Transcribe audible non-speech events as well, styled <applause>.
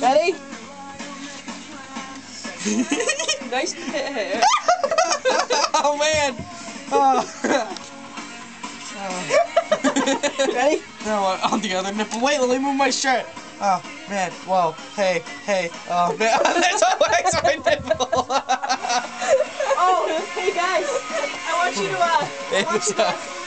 Ready? <laughs> nice hair. <laughs> oh man. Oh. oh. <laughs> Ready? No, on the other nipple. Wait, let me move my shirt. Oh man. Whoa. Hey. Hey. Oh man. That's always my nipple. oh, hey guys. I want you to uh. Hey, I want what's you to, up? Uh,